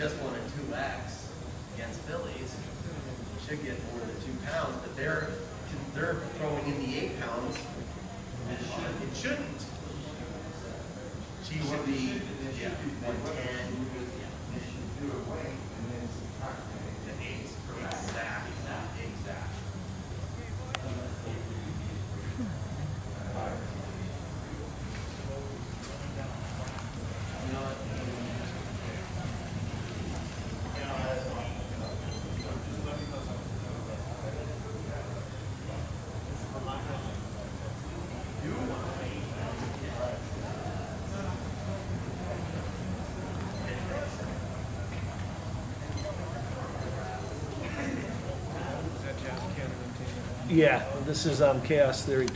just won a 2X against fillies. He should get more than two pounds, but they're they're throwing in the eight pounds. It, should, it shouldn't. She should be yeah, 110, Yeah, this is um, Chaos Theory